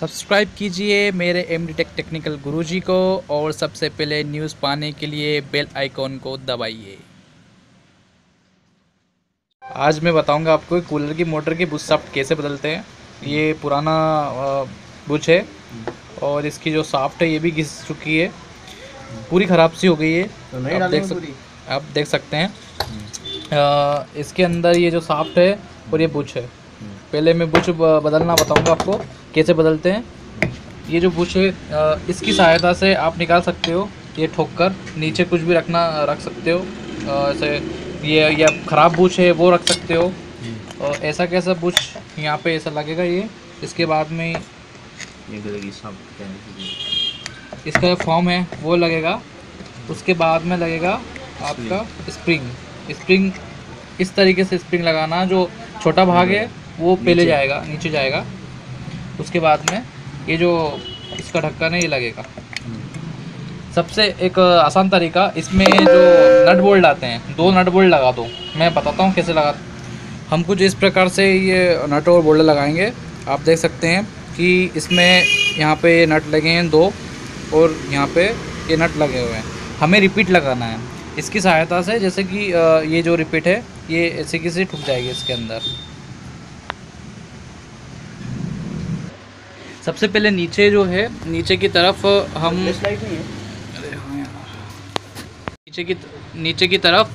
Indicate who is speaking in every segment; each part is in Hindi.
Speaker 1: सब्सक्राइब कीजिए मेरे M D tech technical Guruji को और सबसे पहले न्यूज़ पाने के लिए बेल आइकॉन को दबाइए। आज मैं बताऊँगा आपको कूलर की मोटर की बुश साफ्ट कैसे बदलते हैं। ये पुराना बुश है और इसकी जो साफ्ट है ये भी घिस चुकी है। पूरी ख़राब सी हो गई है।
Speaker 2: तो नहीं
Speaker 1: आप देख सक आप देख सकते हैं। अ, इसके अंदर ये जो साफ्ट है और ये बुश है। पहले मैं बुश ब- बदलना बताऊँगा आपको कैसे बदलते हैं। ये जो बुश है इसकी सहायता से आप निकाल सकते हो ये ठोक कर नीचे कुछ भी रखना रख सकते हो। ऐसे ये या ख़राब बुश है वो रख सकते हो। और ऐसा कैसा बुश यहाँ पे ऐसा लगेगा ये इसके बाद में इसका फॉर्म है वो लगेगा। उसके बाद में लगेगा आपका स्प्रिंग स्प्रिंग इस तरीके से स्प्रिंग लगाना जो छोटा भाग है वो पहले जाएगा नीचे जाएगा। उसके बाद में ये जो इसका ढक्कन है ये लगेगा। सबसे एक आसान तरीका इसमें जो नट बोल्ट आते हैं दो नट बोल्ट लगा दो। मैं बताता हूँ कैसे लगा। हम कुछ इस प्रकार से ये नट और बोल्ट लगाएँगे। आप देख सकते हैं कि इसमें यहाँ पे ये नट लगे हैं दो और यहाँ पे ये नट लगे हुए हैं। हमें रिपीट लगाना है। इसकी सहायता से जैसे कि ये जो रिपीट है ये ऐसे किसी ठुक जाएगी इसके अंदर। सबसे पहले नीचे जो है नीचे की तरफ़ हम
Speaker 2: है।
Speaker 1: नीचे की नीचे की तरफ़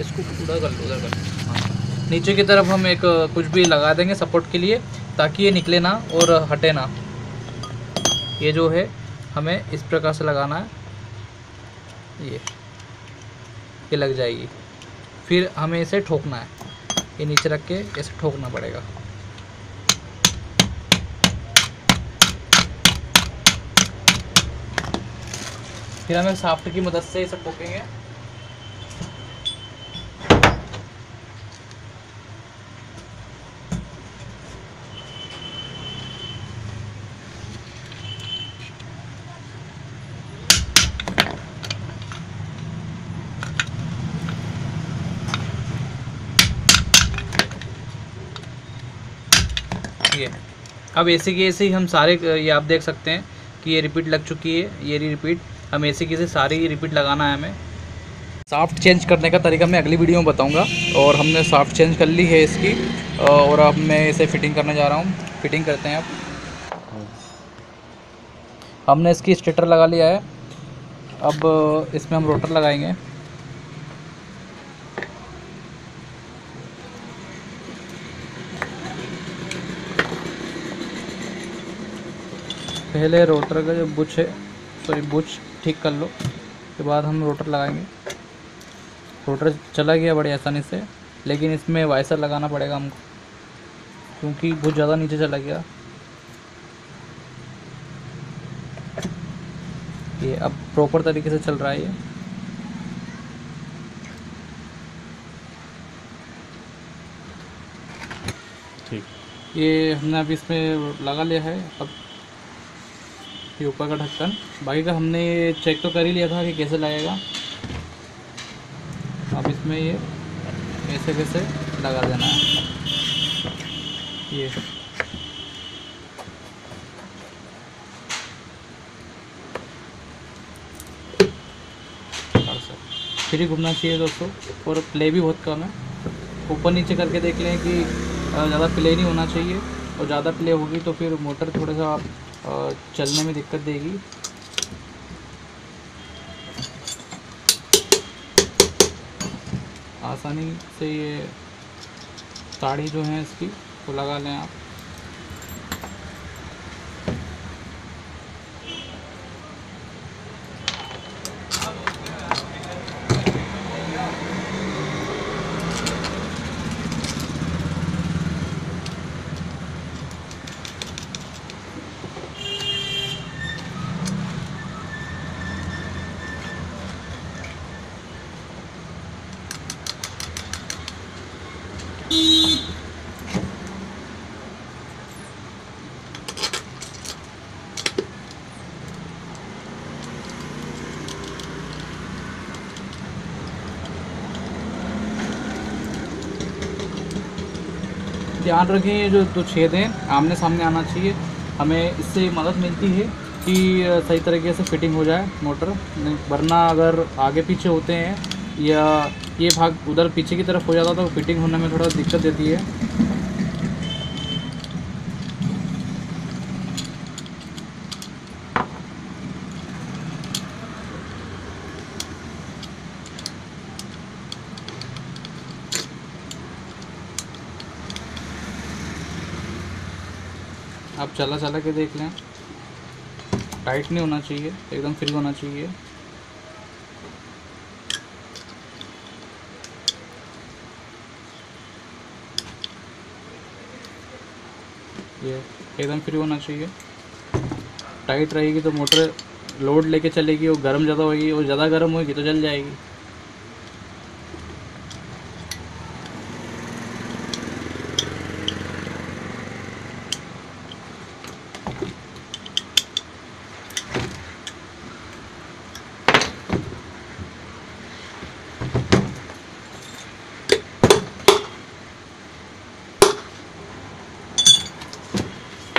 Speaker 1: इसको उधर कर उधर कर हाँ। नीचे की तरफ़ हम एक कुछ भी लगा देंगे सपोर्ट के लिए ताकि ये निकले ना और हटे ना। ये जो है हमें इस प्रकार से लगाना है। ये ये लग जाएगी। फिर हमें इसे ठोकना है। ये नीचे रख के इसे ठोकना पड़ेगा। फिर हमें साफ्ट की मदद से इसे ठोकेंगे। ये अब ऐसे की ऐसे ही हम सारे, ये आप देख सकते हैं कि ये रिपीट लग चुकी है, ये रिपीट हम ऐसे की ऐसे सारी रिपीट लगाना है हमें। साफ्ट चेंज करने का तरीका मैं अगली वीडियो में बताऊँगा और हमने साफ्ट चेंज कर ली है इसकी। और अब मैं इसे फिटिंग करने जा रहा हूँ। फिटिंग करते हैं अब। हमने इसकी स्टेटर लगा लिया है। अब इसमें हम रोटर लगाएँगे। पहले रोटर का जो बुच है सॉरी बुच ठीक कर लो उसके बाद हम रोटर लगाएँगे। रोटर चला गया बड़ी आसानी से लेकिन इसमें वाइसर लगाना पड़ेगा हमको क्योंकि बहुत ज़्यादा नीचे चला गया। ये अब प्रॉपर तरीके से चल रहा है ये।
Speaker 2: ठीक।
Speaker 1: ये हमने अभी इसमें लगा लिया है अब ये ऊपर का ढक्कन। बाकी का हमने चेक तो कर ही लिया था कि कैसे लगेगा। अब इसमें ये ऐसे कैसे लगा देना है। ये। फिर ही घूमना चाहिए दोस्तों। और प्ले भी बहुत कम है। ऊपर नीचे करके देख लें कि ज़्यादा प्ले नहीं होना चाहिए। और ज़्यादा प्ले होगी तो फिर मोटर थोड़ा सा अ, चलने में दिक्कत देगी। आसानी से ये ताड़ी जो है इसकी वो लगा लें आप। ध्यान रखें, ये जो दो छेद हैं, आमने सामने आना चाहिए। हमें इससे मदद मिलती है कि सही तरीके से फिटिंग हो जाए मोटर। वरना अगर आगे पीछे होते हैं या ये भाग उधर पीछे की तरफ़ हो जाता तो फिटिंग होने में थोड़ा दिक्कत देती है। आप चला चला के देख लें। टाइट नहीं होना चाहिए, एकदम फ्री होना चाहिए। ये एकदम फ्री होना चाहिए। टाइट रहेगी तो मोटर लोड लेके चलेगी और गर्म ज़्यादा होगी और ज़्यादा गर्म होगी तो जल जाएगी।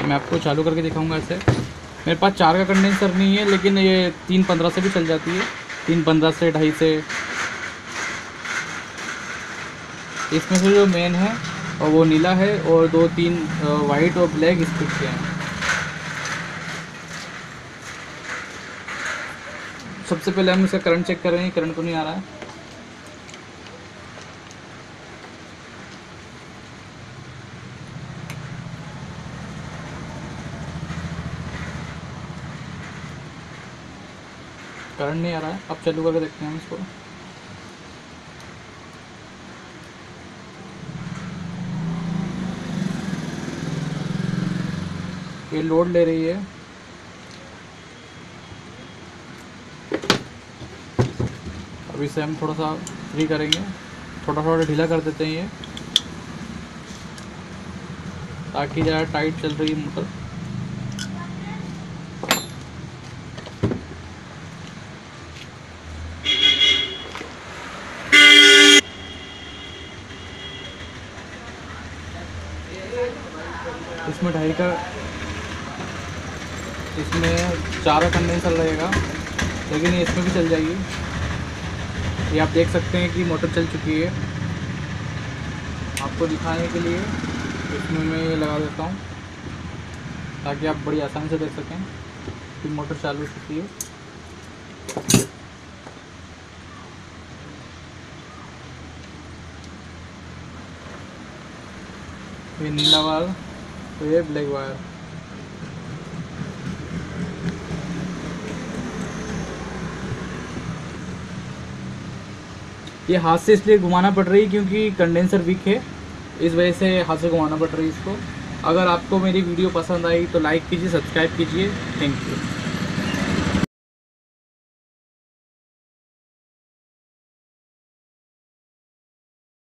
Speaker 1: मैं आपको चालू करके दिखाऊँगा ऐसे मेरे पास चार का कंडेंसर नहीं है, लेकिन ये तीन पंद्रह से भी चल जाती है। तीन पंद्रह से ढाई से। इसमें से जो मेन है, और वो नीला है, और दो तीन वाइट और ब्लैक स्टिक के हैं। सबसे पहले हम इसका करंट चेक करेंगे करंट तो नहीं आ रहा है। करंट नहीं आ रहा है। अब चालू करके देखते हैं हम इसको। ये लोड ले रही है। अब इसे हम थोड़ा सा फ्री करेंगे। थोड़ा थोड़ा ढीला कर देते हैं ये। ताकि ज़्यादा टाइट चल रही है मोटर इसमें ढाई का, इसमें चार कंडेंसर रहेगा लेकिन इसमें भी चल जाएगी। ये आप देख सकते हैं कि मोटर चल चुकी है। आपको दिखाने के लिए इसमें मैं ये लगा देता हूँ, ताकि आप बड़ी आसानी से देख सकें कि मोटर चालू हो चुकी है। ये नीला वायर तो ये ब्लैक वायर ये हाथ से इसलिए घुमाना पड़ रही है क्योंकि कंडेंसर वीक है। इस वजह से हाथ से घुमाना पड़ रही है इसको। अगर आपको मेरी वीडियो पसंद आई तो लाइक कीजिए सब्सक्राइब कीजिए। Thank you